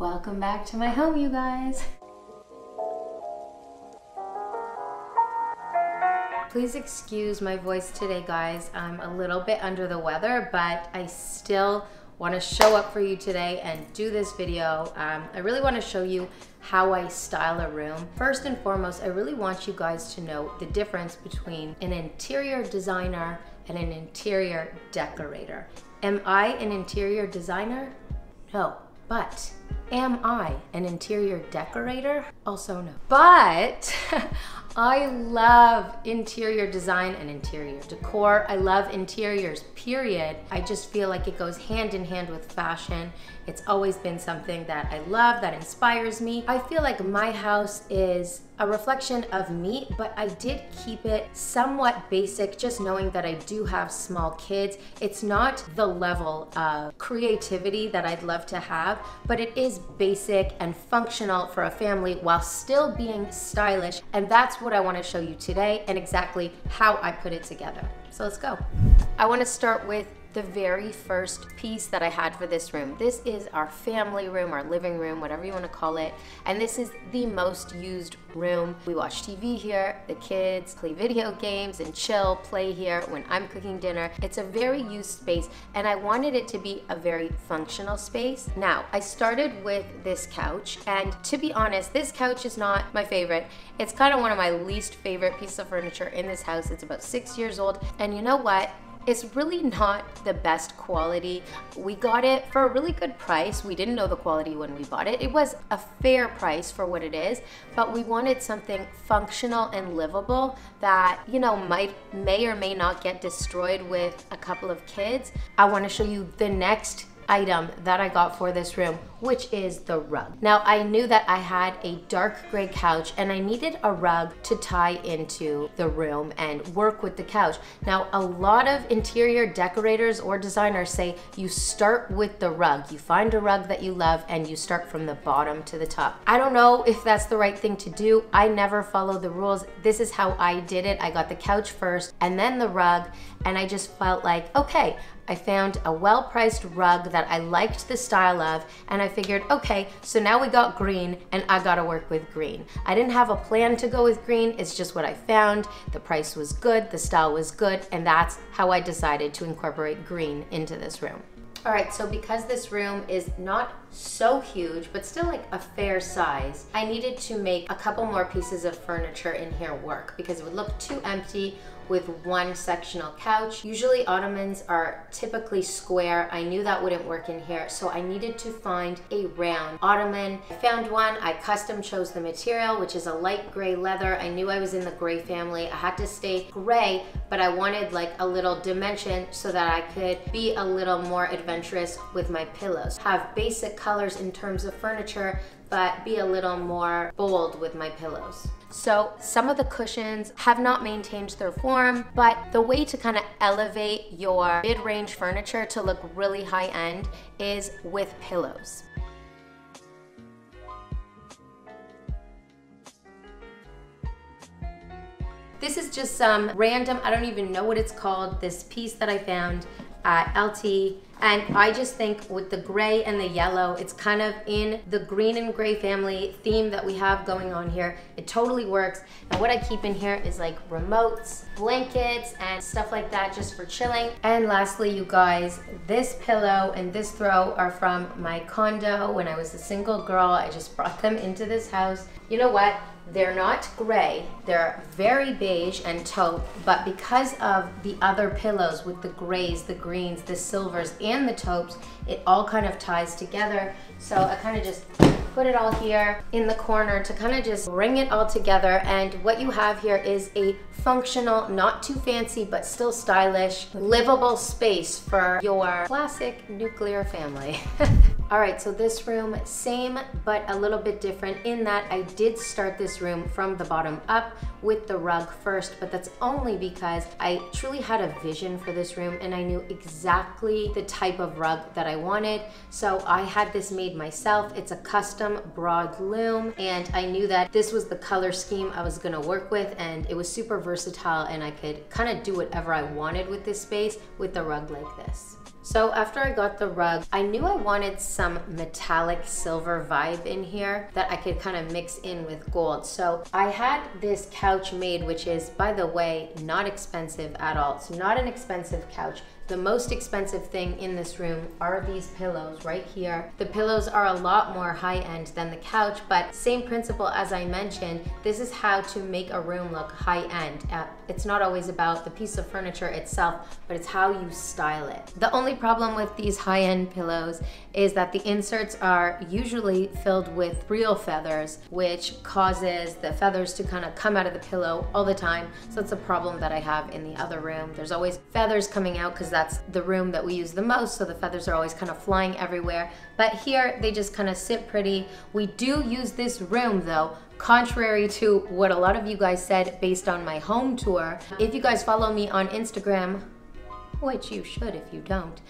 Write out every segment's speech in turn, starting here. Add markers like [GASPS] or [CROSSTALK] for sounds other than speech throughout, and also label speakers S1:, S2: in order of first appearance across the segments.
S1: Welcome back to my home, you guys. Please excuse my voice today, guys. I'm a little bit under the weather, but I still want to show up for you today and do this video. Um, I really want to show you how I style a room. First and foremost, I really want you guys to know the difference between an interior designer and an interior decorator. Am I an interior designer? No. But am I an interior decorator? Also no. But [LAUGHS] I love interior design and interior decor. I love interiors, period. I just feel like it goes hand in hand with fashion. It's always been something that I love, that inspires me. I feel like my house is a reflection of me, but I did keep it somewhat basic, just knowing that I do have small kids. It's not the level of creativity that I'd love to have, but it is basic and functional for a family while still being stylish. And that's what I wanna show you today and exactly how I put it together. So let's go. I wanna start with the very first piece that I had for this room. This is our family room, our living room, whatever you want to call it. And this is the most used room. We watch TV here, the kids play video games and chill, play here when I'm cooking dinner. It's a very used space and I wanted it to be a very functional space. Now, I started with this couch and to be honest, this couch is not my favorite. It's kind of one of my least favorite pieces of furniture in this house. It's about six years old and you know what? It's really not the best quality. We got it for a really good price. We didn't know the quality when we bought it. It was a fair price for what it is, but we wanted something functional and livable that, you know, might may or may not get destroyed with a couple of kids. I want to show you the next item that I got for this room, which is the rug. Now, I knew that I had a dark gray couch and I needed a rug to tie into the room and work with the couch. Now, a lot of interior decorators or designers say you start with the rug. You find a rug that you love and you start from the bottom to the top. I don't know if that's the right thing to do. I never follow the rules. This is how I did it. I got the couch first and then the rug and I just felt like, okay, I found a well-priced rug that I liked the style of and I figured, okay, so now we got green and I gotta work with green. I didn't have a plan to go with green, it's just what I found. The price was good, the style was good, and that's how I decided to incorporate green into this room. All right, so because this room is not so huge, but still like a fair size, I needed to make a couple more pieces of furniture in here work because it would look too empty with one sectional couch. Usually ottomans are typically square. I knew that wouldn't work in here, so I needed to find a round ottoman. I found one, I custom chose the material, which is a light gray leather. I knew I was in the gray family. I had to stay gray, but I wanted like a little dimension so that I could be a little more adventurous with my pillows. Have basic colors in terms of furniture, but be a little more bold with my pillows. So some of the cushions have not maintained their form, but the way to kind of elevate your mid-range furniture to look really high-end is with pillows. This is just some random, I don't even know what it's called, this piece that I found at ELTE and I just think with the gray and the yellow, it's kind of in the green and gray family theme that we have going on here. It totally works. And what I keep in here is like remotes, blankets, and stuff like that just for chilling. And lastly, you guys, this pillow and this throw are from my condo when I was a single girl. I just brought them into this house. You know what? They're not gray, they're very beige and taupe, but because of the other pillows with the grays, the greens, the silvers, and the taupes, it all kind of ties together. So I kind of just put it all here in the corner to kind of just bring it all together. And what you have here is a functional, not too fancy, but still stylish, livable space for your classic nuclear family. [LAUGHS] All right, so this room, same, but a little bit different in that I did start this room from the bottom up with the rug first, but that's only because I truly had a vision for this room and I knew exactly the type of rug that I wanted. So I had this made myself. It's a custom broad loom and I knew that this was the color scheme I was gonna work with and it was super versatile and I could kind of do whatever I wanted with this space with a rug like this. So after I got the rug, I knew I wanted some metallic silver vibe in here that I could kind of mix in with gold. So I had this couch made, which is, by the way, not expensive at all. It's not an expensive couch. The most expensive thing in this room are these pillows right here. The pillows are a lot more high end than the couch, but same principle as I mentioned, this is how to make a room look high end. Uh, it's not always about the piece of furniture itself, but it's how you style it. The only problem with these high end pillows is that the inserts are usually filled with real feathers, which causes the feathers to kind of come out of the pillow all the time. So it's a problem that I have in the other room. There's always feathers coming out because that's the room that we use the most, so the feathers are always kind of flying everywhere. But here, they just kind of sit pretty. We do use this room though, contrary to what a lot of you guys said based on my home tour. If you guys follow me on Instagram, which you should if you don't,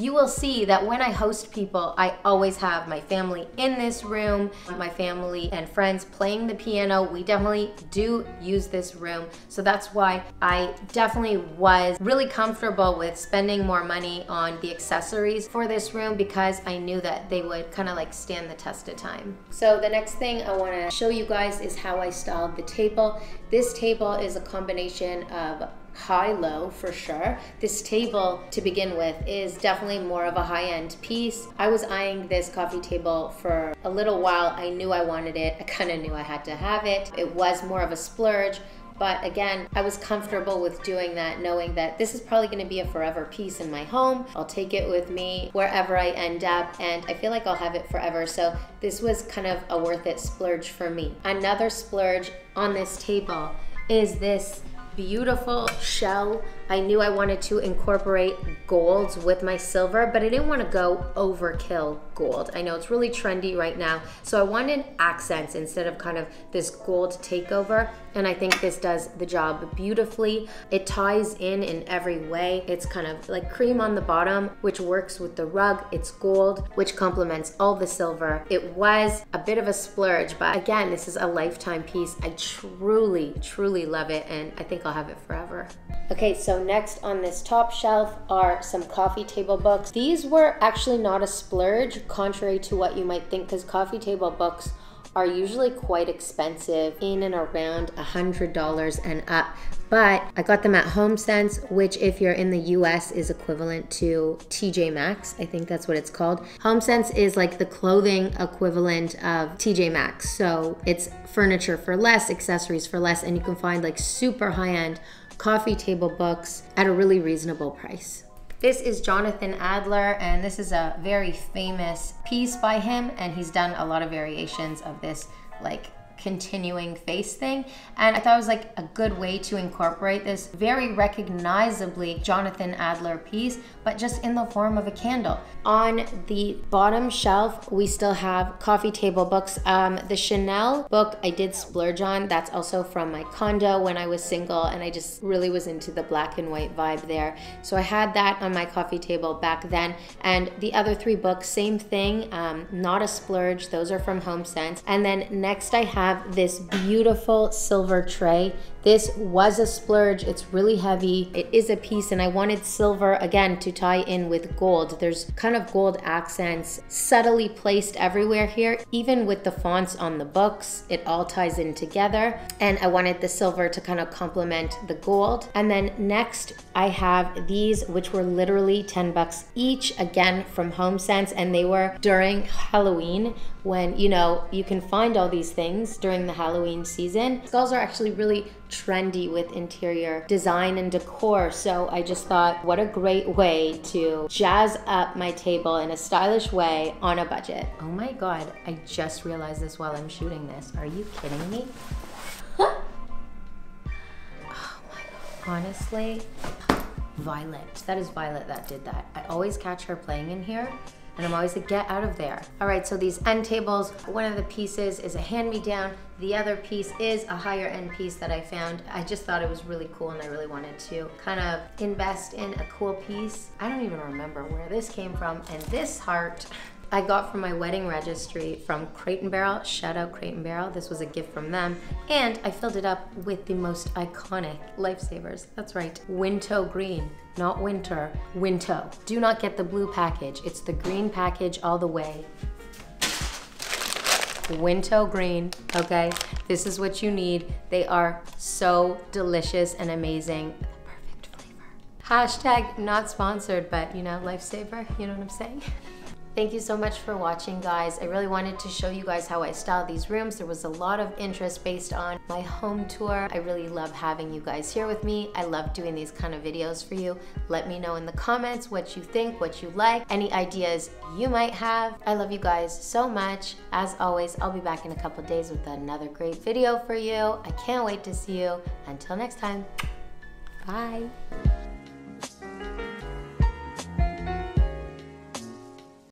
S1: you will see that when I host people, I always have my family in this room, my family and friends playing the piano. We definitely do use this room. So that's why I definitely was really comfortable with spending more money on the accessories for this room because I knew that they would kind of like stand the test of time. So the next thing I want to show you guys is how I styled the table. This table is a combination of high-low for sure. This table to begin with is definitely more of a high-end piece. I was eyeing this coffee table for a little while. I knew I wanted it. I kind of knew I had to have it. It was more of a splurge. But again, I was comfortable with doing that, knowing that this is probably gonna be a forever piece in my home. I'll take it with me wherever I end up, and I feel like I'll have it forever. So this was kind of a worth it splurge for me. Another splurge on this table is this beautiful shell. I knew I wanted to incorporate golds with my silver, but I didn't want to go overkill gold. I know it's really trendy right now, so I wanted accents instead of kind of this gold takeover, and I think this does the job beautifully. It ties in in every way. It's kind of like cream on the bottom, which works with the rug. It's gold, which complements all the silver. It was a bit of a splurge, but again, this is a lifetime piece. I truly, truly love it, and I think I'll have it forever. Okay, so next on this top shelf are some coffee table books. These were actually not a splurge, contrary to what you might think, because coffee table books are usually quite expensive in and around a $100 and up. But I got them at HomeSense, which if you're in the US is equivalent to TJ Maxx. I think that's what it's called. HomeSense is like the clothing equivalent of TJ Maxx. So it's furniture for less, accessories for less, and you can find like super high-end coffee table books at a really reasonable price. This is Jonathan Adler, and this is a very famous piece by him, and he's done a lot of variations of this like continuing face thing. And I thought it was like a good way to incorporate this very recognizably Jonathan Adler piece, but just in the form of a candle. On the bottom shelf, we still have coffee table books. Um, the Chanel book I did splurge on. That's also from my condo when I was single and I just really was into the black and white vibe there. So I had that on my coffee table back then. And the other three books, same thing, um, not a splurge. Those are from HomeSense. And then next I have have this beautiful silver tray. This was a splurge. It's really heavy. It is a piece and I wanted silver again to tie in with gold. There's kind of gold accents subtly placed everywhere here. Even with the fonts on the books, it all ties in together. And I wanted the silver to kind of complement the gold. And then next I have these, which were literally 10 bucks each, again from HomeSense. And they were during Halloween when, you know, you can find all these things during the Halloween season. Skulls are actually really trendy with interior design and decor. So I just thought, what a great way to jazz up my table in a stylish way on a budget. Oh my God, I just realized this while I'm shooting this. Are you kidding me? [GASPS] oh honestly, Violet. That is Violet that did that. I always catch her playing in here and I'm always like, get out of there. All right, so these end tables, one of the pieces is a hand-me-down. The other piece is a higher end piece that I found. I just thought it was really cool and I really wanted to kind of invest in a cool piece. I don't even remember where this came from. And this heart I got from my wedding registry from Crate and Barrel. Shout out Crate and Barrel. This was a gift from them. And I filled it up with the most iconic lifesavers. That's right, Wint-O-Green. Not winter, Winto. Do not get the blue package. It's the green package all the way. Wint-O-Green, okay? This is what you need. They are so delicious and amazing. Perfect flavor. Hashtag not sponsored, but you know, lifesaver, you know what I'm saying? [LAUGHS] Thank you so much for watching guys. I really wanted to show you guys how I style these rooms. There was a lot of interest based on my home tour. I really love having you guys here with me. I love doing these kind of videos for you. Let me know in the comments what you think, what you like, any ideas you might have. I love you guys so much. As always, I'll be back in a couple days with another great video for you. I can't wait to see you. Until next time, bye.